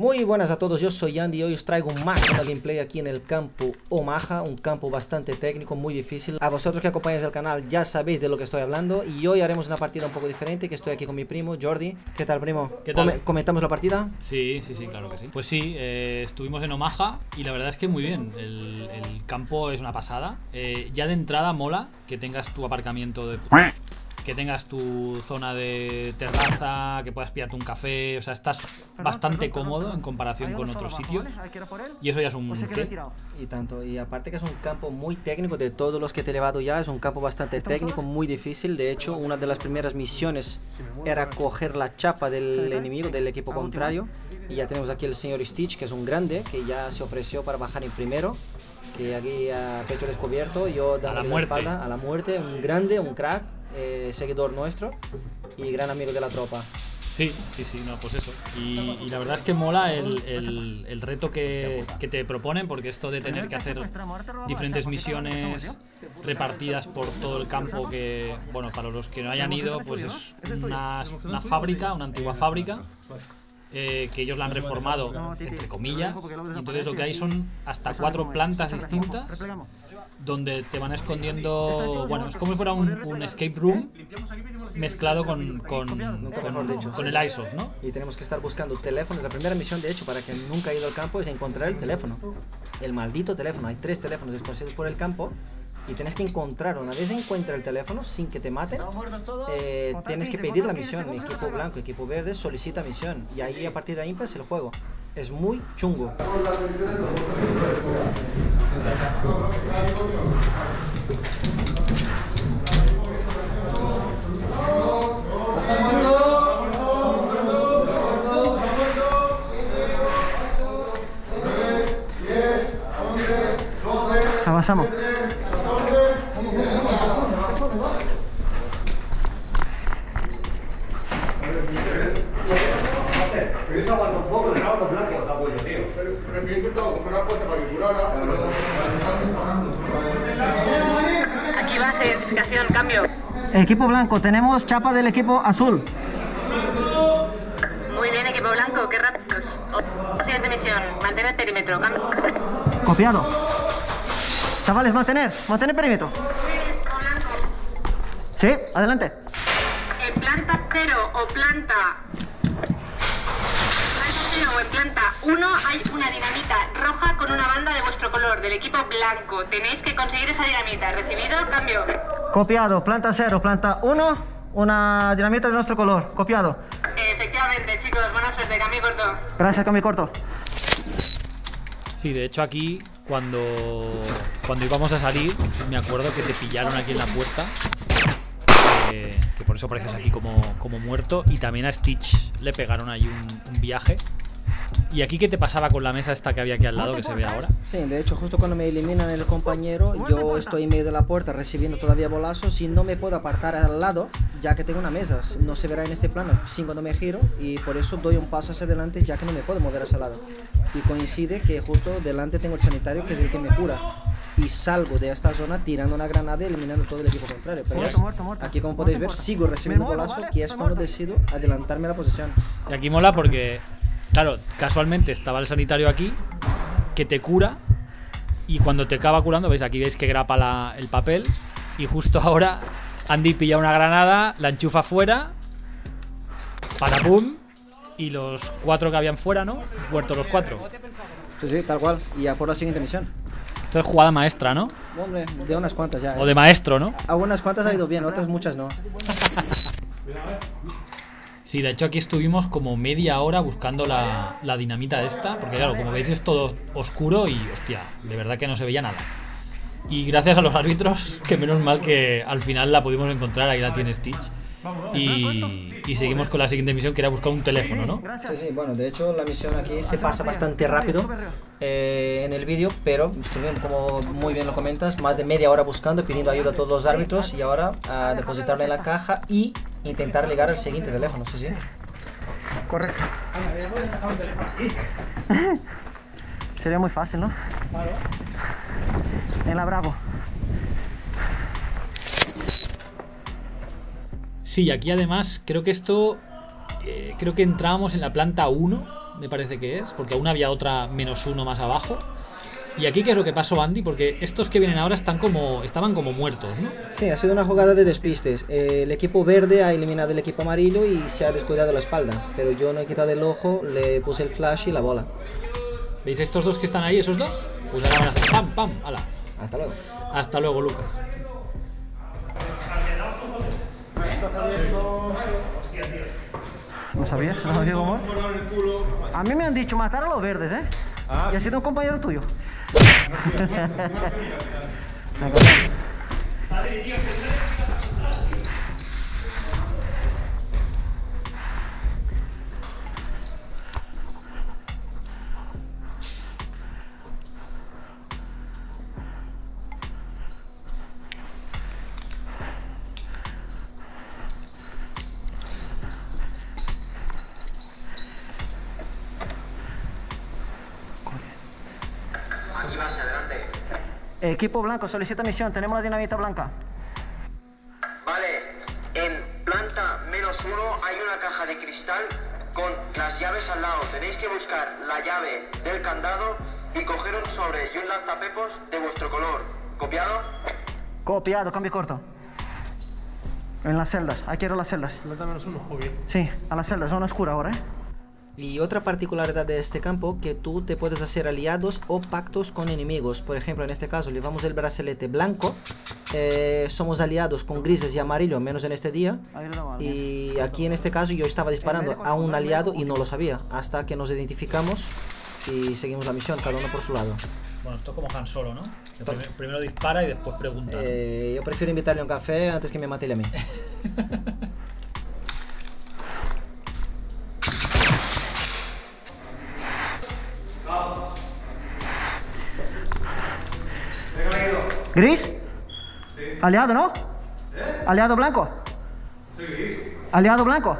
Muy buenas a todos, yo soy Andy y hoy os traigo más una gameplay aquí en el campo Omaha, un campo bastante técnico, muy difícil. A vosotros que acompañáis el canal ya sabéis de lo que estoy hablando y hoy haremos una partida un poco diferente, que estoy aquí con mi primo Jordi. ¿Qué tal, primo? ¿Qué tal? Come- ¿Comentamos la partida? Sí, sí, sí, claro que sí. Pues sí, eh, estuvimos en Omaha y la verdad es que muy bien. El, el campo es una pasada. Eh, ya de entrada mola que tengas tu aparcamiento de. Que tengas tu zona de terraza, que puedas pillarte un café. O sea, estás bastante cómodo en comparación con otros sitios. Y eso ya es un. ¿qué? Y tanto, y aparte que es un campo muy técnico, de todos los que te he llevado ya, es un campo bastante técnico, muy difícil. De hecho, una de las primeras misiones era coger la chapa del enemigo, del equipo contrario. Y ya tenemos aquí el señor Stitch, que es un grande, que ya se ofreció para bajar en primero. Que aquí a pecho descubierto, yo dándole la muerte. espalda, a la muerte, un grande, un crack, eh, seguidor nuestro y gran amigo de la tropa. Sí, sí, sí, no, pues eso. Y, la verdad es que mola el, el- reto que, que te proponen, porque esto de tener que hacer diferentes misiones repartidas por todo el campo, que, bueno, para los que no hayan ido, pues es una fábrica, una antigua fábrica. Eh, que ellos la han reformado, entre comillas, y entonces lo que hay son hasta cuatro plantas distintas donde te van escondiendo. Bueno, es como si fuera un, un escape room mezclado con, con, con- con el ISOF, ¿no? y tenemos que estar buscando teléfonos. La primera misión, de hecho, para quien nunca ha ido al campo es encontrar el teléfono. El maldito teléfono. Hay tres teléfonos esparcidos por el campo y tienes que encontrar. Una vez encuentra el teléfono sin que te maten, eh, tienes que pedir la misión. Equipo blanco, equipo verde solicita misión y ahí a partir de ahí empieza el juego. Es muy chungo. Avanzamos. Pero eso aguanta un poco, el sábado blanco está bueno, tío. Pero yo he intentado comprar puesta para que curara, pero Aquí va, identificación, cambio. Equipo blanco, tenemos chapa del equipo azul. Muy bien, equipo blanco, qué rápidos. Siguiente misión, mantener perímetro, cambio. Copiado. Chavales, mantener, mantener perímetro. Sí, adelante. en planta 0 o planta... Planta 0 o en planta 1 hay una dinamita equipo blanco. Tenéis que conseguir esa dinamita. ¿Recibido? Cambio. Copiado, planta 0, planta 1, una dinamita de nuestro color. Copiado. Efectivamente, chicos, buena suerte, cambio corto. Gracias, cambio corto. Sí, de hecho aquí cuando cuando íbamos a salir, me acuerdo que te pillaron aquí en la puerta. Que, que por eso apareces aquí como, como muerto. Y también a Stitch le pegaron ahí un, un viaje. ¿Y aquí qué te pasaba con la mesa esta que había aquí al lado que se ve ahora? Sí, de hecho, justo cuando me eliminan el compañero, yo estoy en medio de la puerta recibiendo todavía bolazos y no me puedo apartar al lado, ya que tengo una mesa. No se verá en este plano sin cuando me giro y por eso doy un paso hacia adelante, ya que no me puedo mover hacia el lado. Y coincide que justo delante tengo el sanitario, que es el que me cura. Y salgo de esta zona tirando una granada y eliminando todo el equipo contrario. Pero Sí, aquí, como podéis ver, sigo recibiendo bolazo, que es cuando decido adelantarme a la posición. Y aquí mola porque, claro, casualmente estaba el sanitario aquí, que te cura, y cuando te acaba curando, veis, aquí veis que grapa la- el papel, y justo ahora Andy pilla una granada, la enchufa fuera, para pum, y los cuatro que habían fuera, ¿no? Muertos los cuatro. Sí, sí, tal cual. Y ya por la siguiente misión. Esto es jugada maestra, ¿no? Hombre, de unas cuantas ya. O ¿eh? de maestro, ¿no? Algunas cuantas ha ido bien, otras muchas no. Sí, de hecho aquí estuvimos como media hora buscando la, la dinamita esta, porque claro, como veis es todo oscuro y hostia, de verdad que no se veía nada. Y gracias a los árbitros, que menos mal que al final la pudimos encontrar, ahí la tiene Stitch. Y, y seguimos con la siguiente misión, que era buscar un teléfono, ¿no? Sí, sí, bueno, de hecho la misión aquí se pasa bastante rápido eh, en el vídeo, pero estuvieron, como muy bien lo comentas, más de media hora buscando, pidiendo ayuda a todos los árbitros y ahora a depositarla en la caja y intentar ligar al siguiente teléfono, sí, sí. Correcto. Sería muy fácil, ¿no? En la Bravo. Sí, aquí además creo que esto. eh, creo que entrábamos en la planta 1 me parece que es, porque aún había otra menos uno más abajo. Y aquí, ¿qué es lo que pasó, Andy? Porque estos que vienen ahora están como, estaban como muertos, ¿no? Sí, ha sido una jugada de despistes. Eh, el equipo verde ha eliminado el equipo amarillo y se ha descuidado la espalda. Pero yo no he quitado el ojo, le puse el flash y la bola. ¿Veis estos dos que están ahí, esos dos? Pues ahora van a hacer pam, pam, ala. Hasta luego. Hasta luego, Lucas. ¿No sabías? ¿No sabías cómo es? A mí me han dicho matar a los verdes, ¿eh? Y ha sido un compañero tuyo. Equipo blanco, solicita misión. Tenemos la dinamita blanca. Vale, en planta menos uno hay una caja de cristal con las llaves al lado. Tenéis que buscar la llave del candado y coger un sobre y un lanzapepos de vuestro color. ¿Copiado? Copiado, cambio corto. En las celdas. Aquí quiero las celdas. Sí, a las celdas, zona oscura ahora, ¿eh? Y otra particularidad de este campo que tú te puedes hacer aliados o pactos con enemigos. Por ejemplo, en este caso llevamos el brazalete blanco. eh, somos aliados con grises y amarillo, menos en este día. Y aquí en este caso yo estaba disparando a un aliado y no lo sabía. Hasta que nos identificamos y seguimos la misión, cada uno por su lado. Bueno, esto es como Han Solo, ¿no? Primero dispara y después pregunta. ¿no? Eh, yo prefiero invitarle a un café antes que me mate él a mí. ¿Gris? ¿Aliado, no? ¿Aliado blanco? ¿Aliado blanco?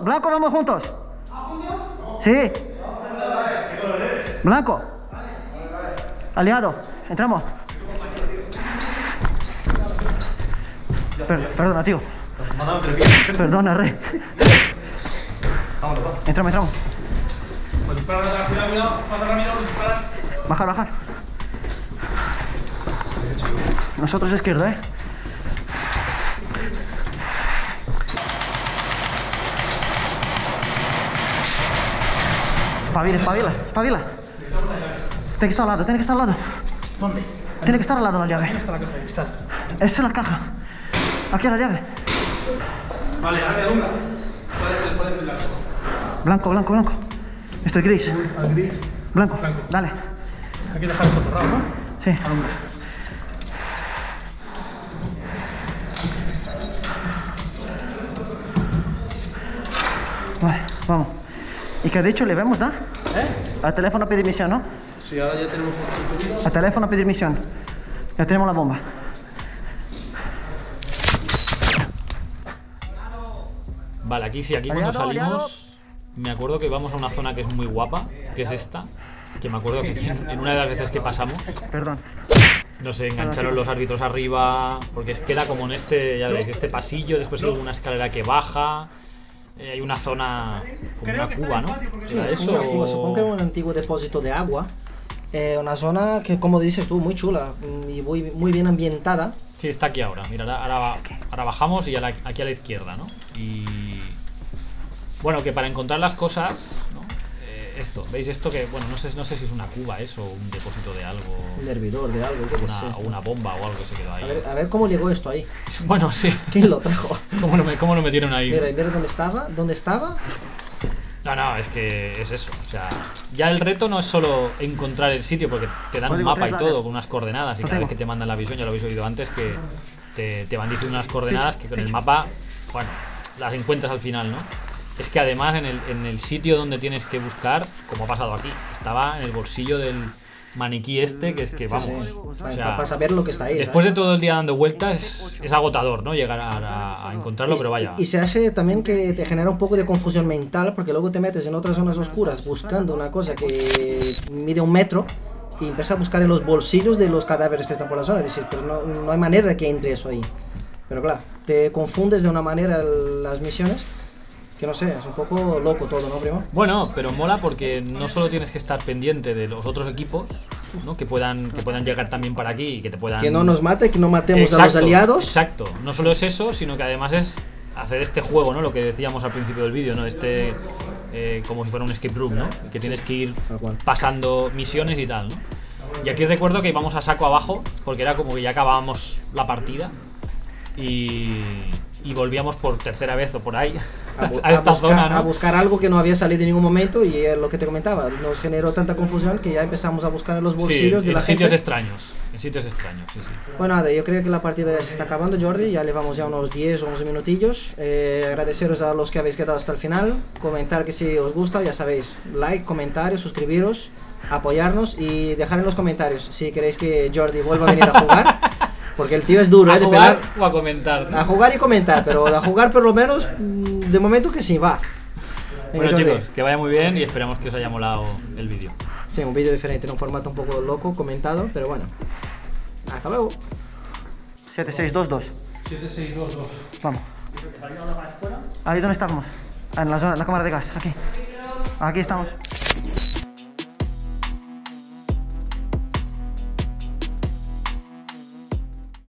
¿Blanco vamos juntos? Sí. ¿Blanco? Aliado, entramos. Per- perdona, tío. Perdona, rey. Entramos, entramos. Bajar, bajar. Nosotros izquierda, ¿eh? Espabila, espabila, espabila. Tiene que estar al lado, tiene que estar al lado. ¿Dónde? Tiene que estar al lado la llave. ¿Dónde está la caja? Esa es la caja. Aquí la llave. Vale, ahora me. Blanco, blanco, blanco. Este es gris. Al gris. Blanco. Dale. Hay que dejar esto cerrado, ¿no? Sí. Vale, vamos. ¿Y qué ha dicho? ¿Le vemos, da? ¿Eh? Al teléfono a pedir misión, ¿no? Sí, ahora ya tenemos un Al teléfono a pedir misión. Ya tenemos la bomba. Vale, aquí sí, aquí cuando salimos, me acuerdo que vamos a una zona que es muy guapa, que es esta. Que me acuerdo que en en una de las veces que pasamos, Perdón. nos engancharon los árbitros arriba, porque queda como en este, ya veréis, este pasillo, después hay una escalera que baja, eh, hay una zona como una cuba, ¿no? Sí, ¿Era es eso? como una cuba, supongo que era un antiguo depósito de agua. Eh, una zona que, como dices tú, muy chula mm, y muy, muy bien ambientada. Sí, está aquí ahora. Mira, ahora, ahora, bajamos y a la- aquí a la izquierda, ¿no? Y. Bueno, que para encontrar las cosas, ¿no? Eh, esto, ¿veis esto? Que, bueno, no sé, no sé si es una cuba eso, un depósito de algo, Un hervidor de algo, yo sé. una, o una bomba o algo que se quedó ahí. A ver, a ver cómo llegó esto ahí. Bueno, sí. ¿Quién lo trajo? ¿Cómo lo, me- cómo lo metieron ahí? Mira, y mira dónde estaba, dónde estaba. No, no, es que es eso. O sea, ya el reto no es solo encontrar el sitio, porque te dan un mapa y todo, con unas coordenadas. Y cada vez que te mandan la visión, ya lo habéis oído antes, que te, te van diciendo unas coordenadas que con el mapa, bueno, las encuentras al final, ¿no? Es que además en el, en el sitio donde tienes que buscar, como ha pasado aquí, estaba en el bolsillo del maniquí este, que es que vamos. Sí, o para, sea, para saber lo que está ahí. Después de todo el día dando vueltas, es agotador, ¿no? Llegar a, encontrarlo, pero vaya. Y se hace también que te genera un poco de confusión mental porque luego te metes en otras zonas oscuras buscando una cosa que mide un metro y empiezas a buscar en los bolsillos de los cadáveres que están por la zona. Es decir, pero no, no hay manera de que entre eso ahí. Pero claro, te confundes de una manera las misiones que no sé, es un poco loco todo, ¿no, primo? Bueno, pero mola porque no solo tienes que estar pendiente de los otros equipos, ¿no? Que puedan, que puedan llegar también para aquí y que te puedan. Que no nos mate, que no matemos a los Exacto, aliados. Exacto. No solo es eso, sino que además es hacer este juego, ¿no? Lo que decíamos al principio del vídeo, ¿no? Este. eh, como si fuera un escape room, ¿no? Que tienes que ir pasando misiones y tal, ¿no? Y aquí recuerdo que íbamos a saco abajo, porque era como que ya acabábamos la partida. Y. Y volvíamos por tercera vez o por ahí a, bu- esta buscar, zona, ¿no? a buscar algo que no había salido en ningún momento y es lo que te comentaba, nos generó tanta confusión que ya empezamos a buscar en los Sí, bolsillos de en la sitios gente. extraños. En sitios extraños, sí, sí. Bueno, nada, yo creo que la partida ya se está acabando, Jordi. Ya llevamos ya unos 10 o 11 minutillos. Eh, agradeceros a los que habéis quedado hasta el final. Comentar que si os gusta, ya sabéis, like, comentarios, suscribiros, apoyarnos y dejar en los comentarios si queréis que Jordi vuelva a venir a jugar. Porque el tío es duro, ¿A ¿eh? De jugar o a comentar? A jugar y comentar, pero a jugar por lo menos, de momento que sí, va. Venga, Bueno chicos, que vaya muy bien y esperamos que os haya molado el vídeo. Sí, un vídeo diferente, en un formato un poco loco, comentado, pero bueno. Hasta luego. 7622. 7622. Vamos. Ahí donde estamos. En la, zona, en la cámara de gas. Aquí. Aquí estamos.